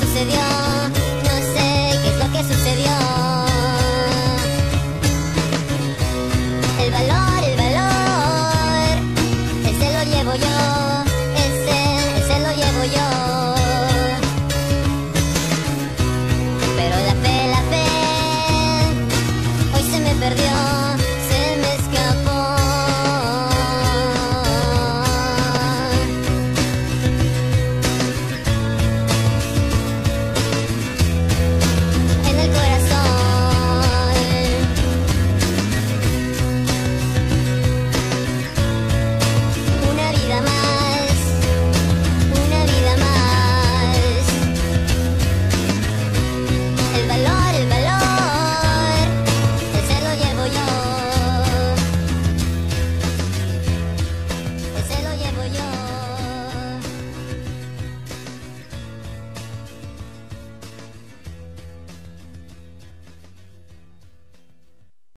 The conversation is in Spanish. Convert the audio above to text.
sucedió.